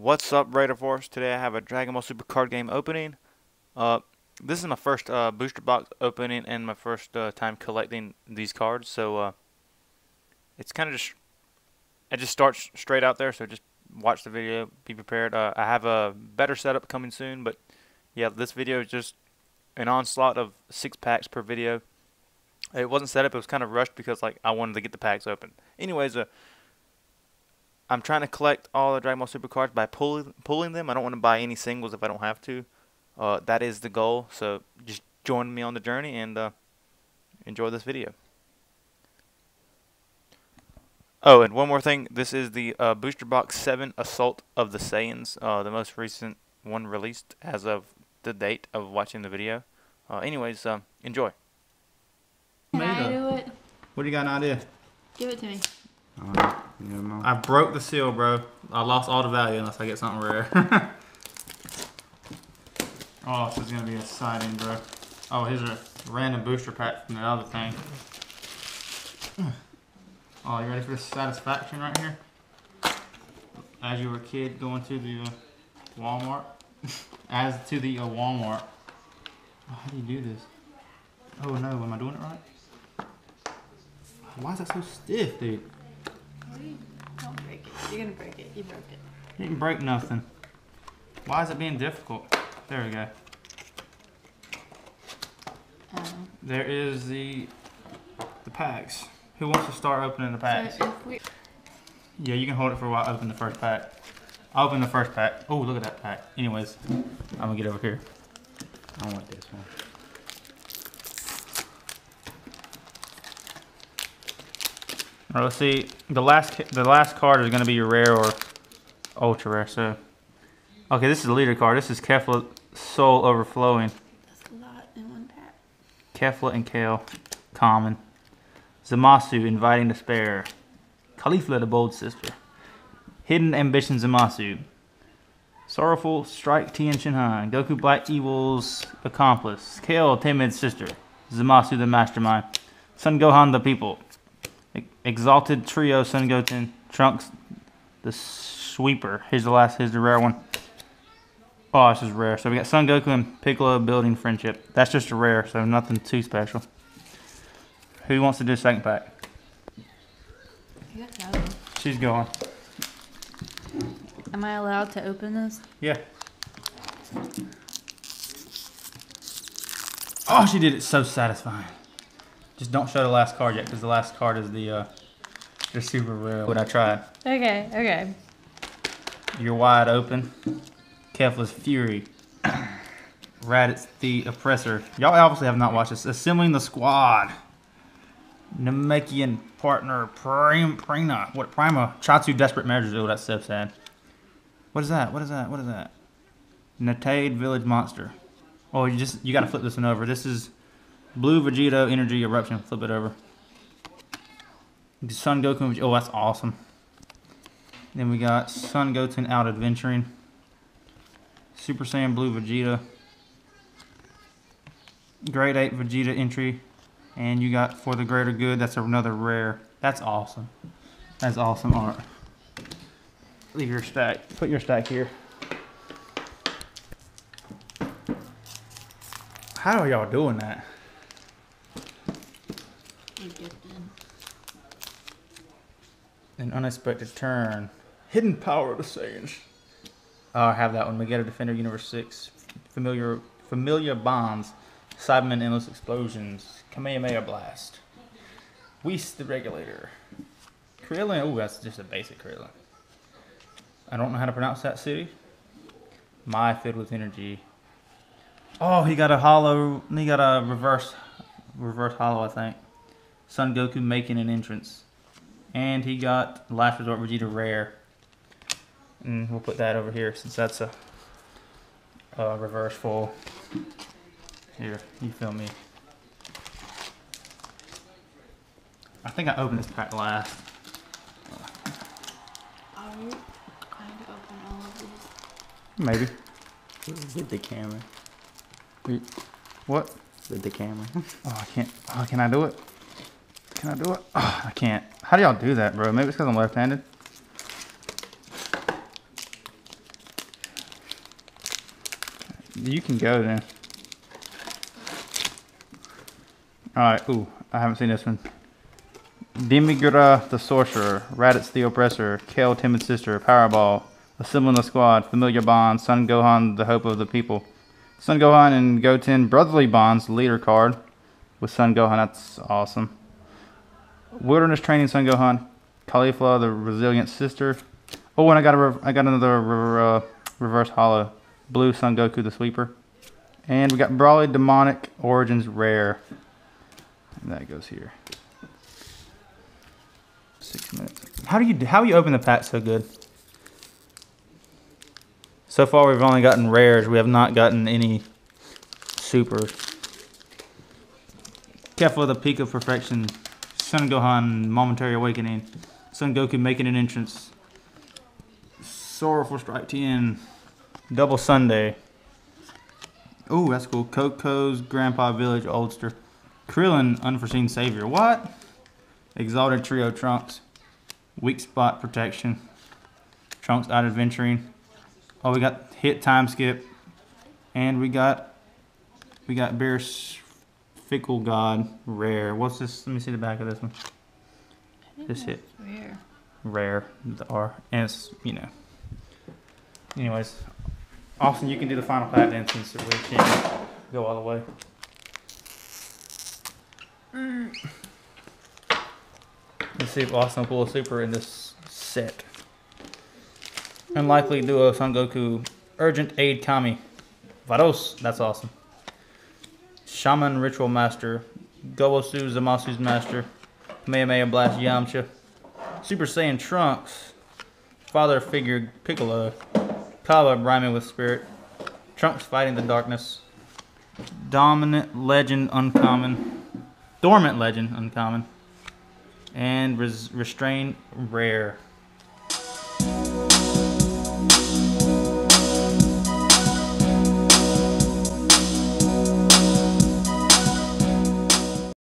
What's up, Radar Force? Today I have a Dragon Ball Super card game opening. Uh, this is my first uh, booster box opening and my first uh, time collecting these cards, so uh, it's kind of just it just starts straight out there. So just watch the video, be prepared. Uh, I have a better setup coming soon, but yeah, this video is just an onslaught of six packs per video. It wasn't set up; it was kind of rushed because like I wanted to get the packs open. Anyways, uh. I'm trying to collect all the Dragon Ball Super cards by pulling pulling them. I don't want to buy any singles if I don't have to. Uh, that is the goal. So just join me on the journey and uh, enjoy this video. Oh, and one more thing. This is the uh, Booster Box 7 Assault of the Saiyans, uh, the most recent one released as of the date of watching the video. Uh, anyways, um, enjoy. Can I do it? What do you got an idea? Give it to me. I broke the seal, bro. I lost all the value unless I get something rare. oh, this is gonna be exciting, bro. Oh, here's a random booster pack from the other thing. Oh, you ready for this satisfaction right here? As you were a kid going to the uh, Walmart. As to the uh, Walmart. Oh, how do you do this? Oh no, am I doing it right? Why is that so stiff, dude? Don't break it. You're gonna break it. You broke it. You didn't break nothing. Why is it being difficult? There we go. Um, There is the the packs. Who wants to start opening the packs? so we, Yeah, you can hold it for a while. Open the first pack. I'll open the first pack. Oh, look at that pack. Anyways, I'm gonna get over here. I want this one. All right, let's see. The last the last card is gonna be your rare or ultra rare. So, okay, this is the leader card. This is Kefla Soul Overflowing. that's a lot in one pack. Kefla and Kale, common. Zamasu, inviting despair. Caulifla, the bold sister. Hidden ambition, Zamasu. Sorrowful, strike Tien Shinhan. Goku Black Evil's accomplice. Kale, timid sister. Zamasu, the mastermind. Son Gohan, the people. Exalted trio, Son Goten. Trunks, the sweeper. Here's the last, here's the rare one. Oh, this is rare. So we got Son Goku and Piccolo building friendship. That's just a rare, so nothing too special. Who wants to do a second pack? You got that. She's going. Am I allowed to open this? Yeah. Oh, she did it so satisfying. Just don't show the last card yet, because the last card is the uh, the super rare. What I tried. Okay. Okay. You're wide open. Kefla's Fury. Raditz the Oppressor. Y'all obviously have not watched this. Assembling the Squad. Namekian partner Prim Prina. What Prima? Chatsu Desperate Measures. Oh, that's so sad. What is that? What is that? What is that? Natade Village Monster. Oh, you just you gotta flip this one over. This is Blue Vegeta Energy Eruption. Flip it over. Son Goku. Oh, that's awesome. Then we got Son Goten out adventuring. Super Saiyan Blue Vegeta. Great Ape Vegeta entry. And you got For the Greater Good. That's another rare. That's awesome. That's awesome art. Leave your stack. Put your stack here. How are y'all doing that? An unexpected turn. Hidden power of the Saiyans. Oh, I have that one. Magetta Defender Universe 6. Familiar Familiar Bonds. Cyberman Endless Explosions. Kamehameha Blast. Whis the Regulator. Krillin. Oh, that's just a basic Krillin. I don't know how to pronounce that city. My filled with energy. Oh, he got a holo. He got a reverse, reverse holo, I think. Son Goku making an entrance. And he got Last Resort Vegeta Rare. And we'll put that over here since that's a, a reverse full. Here, you feel me? I think I opened this pack last. Are you going to open all of these? Maybe. With the camera. What? With the camera. Oh, I can't. Oh, can I do it? Can I do it? Oh, I can't. How do y'all do that, bro? Maybe it's because I'm left-handed. You can go then. Alright, ooh, I haven't seen this one. Demigra the Sorcerer, Raditz the Oppressor, Kale Timid Sister, Powerball, Assembling the Squad, Familiar Bonds, Son Gohan the Hope of the People. Son Gohan and Goten Brotherly Bonds, leader card with Son Gohan, that's awesome. Wilderness Training Son Gohan, Caulifla the Resilient Sister. Oh, and I got I got another re- uh, reverse holo, Blue Son Goku the Sweeper, and we got Broly Demonic Origins Rare. And that goes here. Six minutes. How do you how do you open the pack so good? So far, we've only gotten rares. We have not gotten any supers. Careful of the peak of perfection. Son Gohan, momentary awakening. Son Goku making an entrance. Sorrowful Strike Tien. Double Sunday. Ooh, that's cool. Coco's Grandpa Village Oldster. Krillin, Unforeseen Savior. What? Exalted Trio Trunks. Weak Spot Protection. Trunks Out Adventuring. Oh, we got Hit Time Skip. And we got we got Beerus Fickle God Rare. What's this? Let me see the back of this one. This hit Rare. rare the R and it's you know. Anyways, Austin, you can do the final pack then since we can't go all the way. Let's see if Austin will pull a super in this set. Unlikely duo Son Goku, Urgent Aid Kami, Vados, that's awesome. Shaman Ritual Master, Gowasu Zamasu's Master, Kamehameha Blast Yamcha, Super Saiyan Trunks, Father Figure Piccolo, Cabba rhyming with Spirit, Trunks fighting the darkness, Dominant Legend Uncommon, Dormant Legend Uncommon, and Res- Restrain Rare.